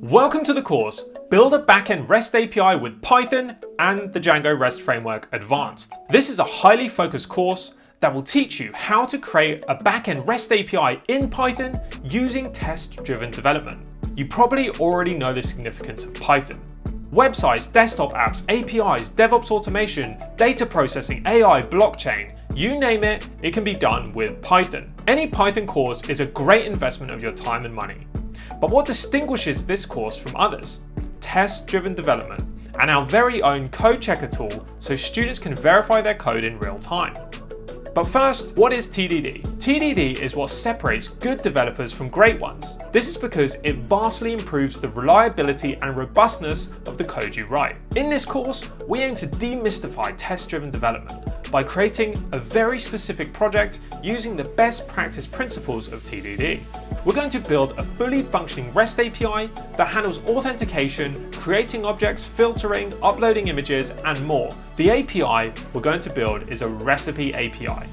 Welcome to the course, Build a Backend REST API with Python and the Django REST Framework Advanced. This is a highly focused course that will teach you how to create a backend REST API in Python using test-driven development. You probably already know the significance of Python. Websites, desktop apps, APIs, DevOps automation, data processing, AI, blockchain, you name it, it can be done with Python. Any Python course is a great investment of your time and money. But what distinguishes this course from others? Test-driven development and our very own code checker tool so students can verify their code in real time. But first, what is TDD? TDD is what separates good developers from great ones. This is because it vastly improves the reliability and robustness of the code you write. In this course, we aim to demystify test-driven development by creating a very specific project using the best practice principles of TDD. We're going to build a fully functioning REST API that handles authentication, creating objects, filtering, uploading images, and more. The API we're going to build is a recipe API.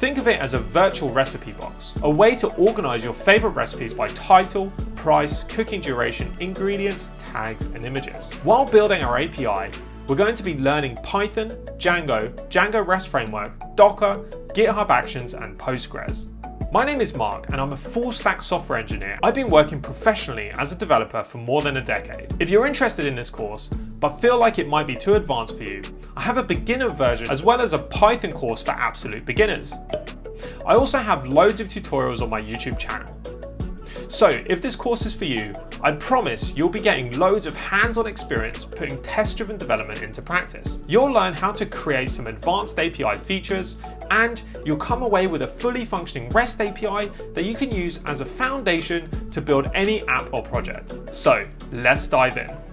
Think of it as a virtual recipe box, a way to organize your favorite recipes by title, price, cooking duration, ingredients, tags, and images. While building our API, we're going to be learning Python, Django, Django REST Framework, Docker, GitHub Actions, and Postgres. My name is Mark and I'm a full stack software engineer. I've been working professionally as a developer for more than a decade. If you're interested in this course, but feel like it might be too advanced for you, I have a beginner version as well as a Python course for absolute beginners. I also have loads of tutorials on my YouTube channel. So if this course is for you, I promise you'll be getting loads of hands-on experience putting test-driven development into practice. You'll learn how to create some advanced API features and you'll come away with a fully functioning REST API that you can use as a foundation to build any app or project. So let's dive in.